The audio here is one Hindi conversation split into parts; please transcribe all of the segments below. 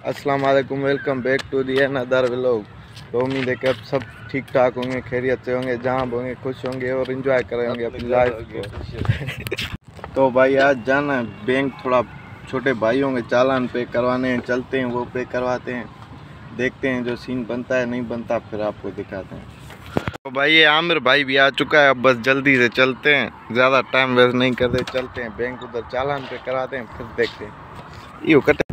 अस्सलाम वालेकुम welcome back to the another vlog तो उम्मीद है कि आप सब ठीक ठाक होंगे खैरियत से होंगे जहाँ होंगे खुश होंगे और इन्जॉय करेंगे अपनी लाइफ को। तो भाई आज जाना है बैंक थोड़ा छोटे भाई होंगे चालान पे करवाने हैं चलते हैं वो पे करवाते हैं देखते हैं जो सीन बनता है नहीं बनता फिर आपको दिखाते हैं। तो भाई ये आमिर भाई भी आ चुका है अब बस जल्दी से चलते हैं ज़्यादा टाइम वेस्ट नहीं करते चलते हैं बैंक उधर चालान पे कराते हैं फिर देखते हैं। यो कटे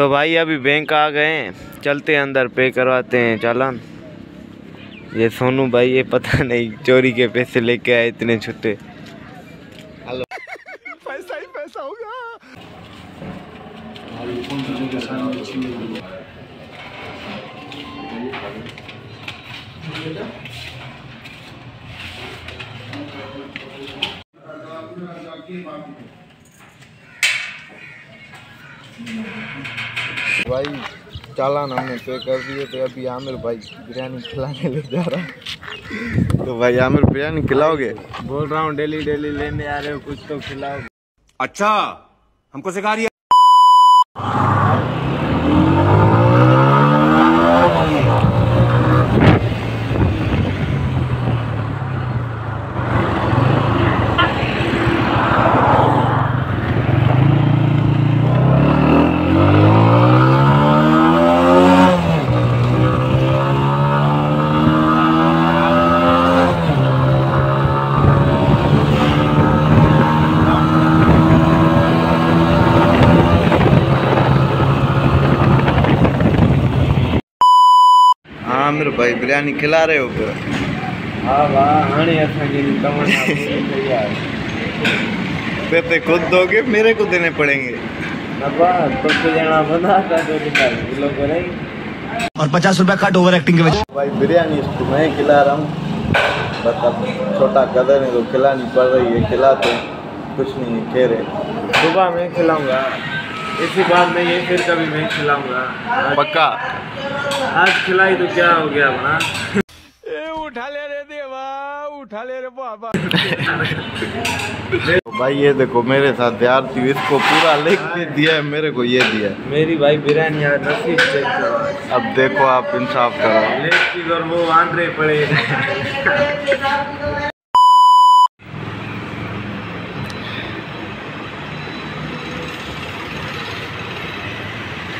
तो भाई अभी बैंक आ गए हैं। चलते हैं अंदर पे करवाते हैं चालान। ये सोनू भाई ये पता नहीं चोरी के पैसे लेके आए इतने छुट्टे। भाई चालान हमने पे कर दिए थे अभी आमिर भाई बिरयानी खिलाने ले जा रहा है। तो भाई आमिर बिरयानी खिलाओगे? बोल रहा हूँ डेली डेली लेने आ रहे हो कुछ तो खिलाओ। अच्छा हमको सिखा रही है हाँ आमिर भाई बिरयानी खिला रहे हो फिर हाँ वाह हाणे असांजी तमन्ना पूरी थी यार पैसे खुद दोगे मेरे को देने पड़ेंगे नबा तो तो जना बना था तो निकाल ये लोग और पचास रुपया कट ओवर एक्टिंग के वजह भाई बिरयानी इसको मैं खिला रहा हूँ बस छोटा कदर है तो खिलानी पड़ रही है खिलाते कुछ नहीं कह रहे सुबह मैं खिलाऊँगा इसी बात में ये फिर कभी मैं खिलाऊँगा। पक्का? आज खिलाई तो क्या हो गया बना? तो भाई ये देखो मेरे साथ यार थी इसको पूरा लिख के दिया है मेरे को ये दिया मेरी भाई बिरयानी यार नसीब चेक करो अब देखो आप इंसाफ करो। लेग पीस और वो आंद्रे पड़े।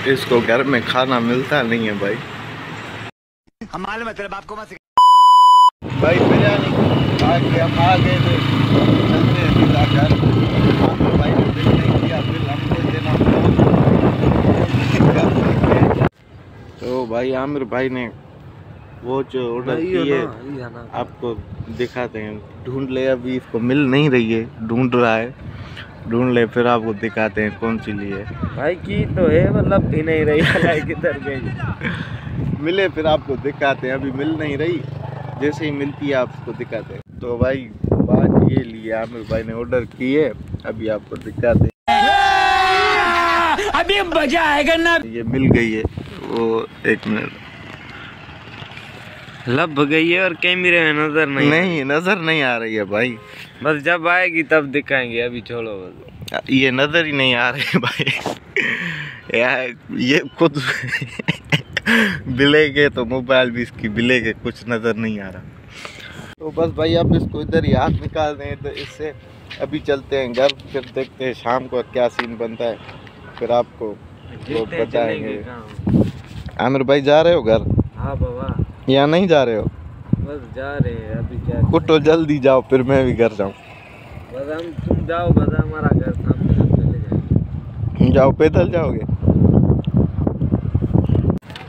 इसको घर में खाना मिलता नहीं है भाई। हम मालूम है तेरे बाप को मत भाई बिरयानी आ हम आ गए थे। चलते हैं घर। आमिर भाई ने बिल नहीं किया बिल हमको देना तो भाई आमिर भाई ने वो जो ऑर्डर किए आपको दिखाते हैं। ढूंढ ले अभी इसको मिल नहीं रही है ढूंढ रहा है। ढूंढ ले फिर आपको दिखाते हैं कौन सी ली है। भाई की तो है मतलब भी नहीं रही है किधर गई? मिले फिर आपको दिखाते हैं अभी मिल नहीं रही। जैसे ही मिलती है आपको दिखाते हैं। तो भाई बात ये ली है आमिर भाई ने ऑर्डर की है अभी आपको दिखाते हैं। अभी मज़ा आएगा ना। ये मिल गई है वो एक मिनट। लब गई है और कैमरे में नज़र नहीं नहीं नज़र नहीं आ रही है भाई। बस जब आएगी तब दिखाएँगे अभी छोड़ो बस। ये नज़र ही नहीं आ रही है भाई। यार ये खुद बिले के तो मोबाइल भी इसकी बिले के कुछ नज़र नहीं आ रहा। तो बस भाई अब इसको इधर ही हाथ निकाल दें तो इससे अभी चलते हैं घर फिर देखते हैं शाम को क्या सीन बनता है। फिर आपको बताएँगे। आमिर भाई जा रहे हो घर? हाँ बाबा। या नहीं जा रहे हो? बस जा रहे हैं अभी क्या उठो जल्दी जाओ फिर मैं भी घर जाऊँ। बस हम तुम जाओ बस हमारा घर सामने चले जाएँगे जाओ पैदल जाओगे?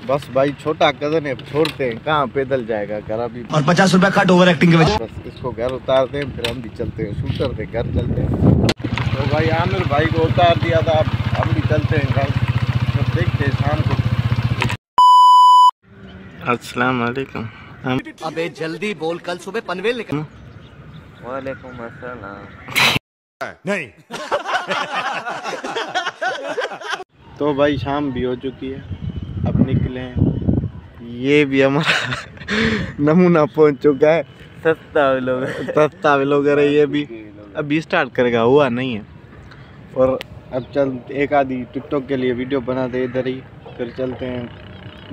बस भाई छोटा कदन है छोड़ते हैं। कहाँ पैदल जाएगा घर अभी? और पचास रुपया कट ओवर एक्टिंग के वजह बस इसको घर उतारते हैं फिर हम भी चलते हैं। शूटर थे घर चलते हैं। तो भाई आमिर भाई को उतार दिया था अब हम भी चलते हैं घर। तो देखते हैं शाम को अस्सलाम वालेकुम अबे जल्दी बोल कल सुबह पनवेल निकल वालेकुम अस्सलाम। नहीं। तो भाई शाम भी हो चुकी है अब निकले हैं। ये भी हमारा नमूना पहुँच चुका है। सस्ता लोग सस्ता व्लॉगर है ये भी। अभी स्टार्ट करेगा हुआ नहीं है। और अब चल एक आधी टिकटॉक के लिए वीडियो बना दे इधर ही फिर चलते हैं।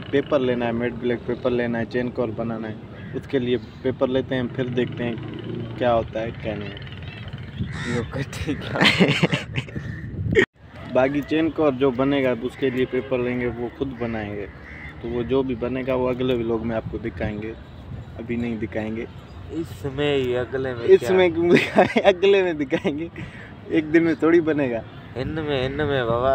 पेपर लेना है मेड ब्लैक पेपर लेना है चेन कॉर बनाना है उसके लिए पेपर लेते हैं फिर देखते हैं क्या होता है क्या नहीं। बाकी चेन कॉर जो बनेगा उसके लिए पेपर लेंगे वो खुद बनाएँगे। तो वो जो भी बनेगा वो अगले व्लॉग में आपको दिखाएँगे। अभी नहीं दिखाएँगे। इसमें ही अगले में इसमें क्यों? दिखाएँ? अगले में दिखाएँगे। एक दिन में थोड़ी बनेगा? इनमें इनमें बाबा।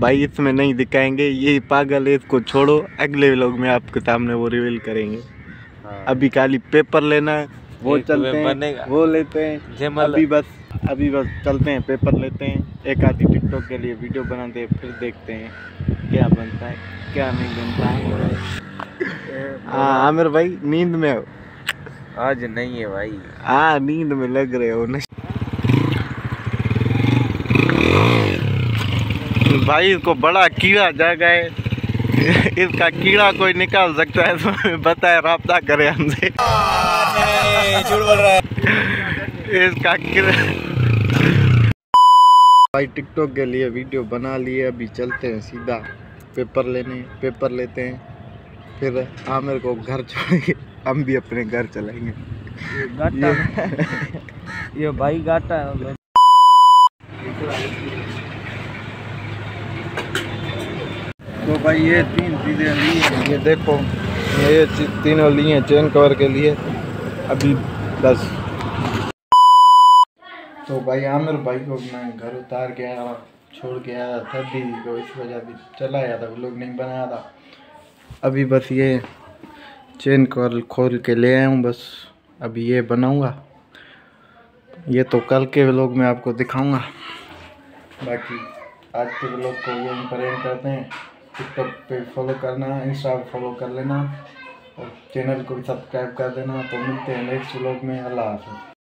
भाई इसमें नहीं दिखाएँगे। ये पागल है इसको छोड़ो। अगले व्लॉग में आपके सामने वो रिवील करेंगे। हाँ। अभी खाली पेपर लेना है वो चलते हैं वो लेते हैं। अभी बस अभी बस चलते हैं पेपर लेते हैं। एक आधी टिकटॉक के लिए वीडियो बनाते हैं फिर देखते हैं क्या बनता है क्या नहीं बनता है। हाँ आमिर भाई नींद में हो? आज नहीं है भाई। हाँ नींद में लग रहे हो ना भाई इसको बड़ा कीड़ा जागा है। इसका कीड़ा कोई निकाल सकता है तो बताए राब्ता करे हमसे। झूठ बोल रहा है इसका भाई टिकटॉक के लिए वीडियो बना लिए अभी चलते हैं सीधा। पेपर लेने पेपर लेते हैं। फिर आमिर को घर छोड़ेंगे। हम भी अपने घर चलेंगे गाटा ये भाई गाटा तो भाई ये तीन चीज़ें ली हैं। ये देखो ये तीनों ली हैं चेन कवर के लिए। अभी बस तो भाई आमिर भाई को मैं घर उतार के आया छोड़ के आया था दीदी को इस वजह से चला आया था वो लोग नहीं बनाया था। अभी बस ये चेन कवर खोल के ले आया हूँ बस अभी ये बनाऊँगा। ये तो कल के व्लॉग में आपको दिखाऊँगा। बाकी आज के व्लॉग को यहीं पर एंड करते हैं। टिकटॉक पे फॉलो करना इंस्टा पे फॉलो कर लेना और चैनल को भी सब्सक्राइब कर देना। तो मिलते हैं नेक्स्ट व्लॉग में। अल्लाह हाफिज़।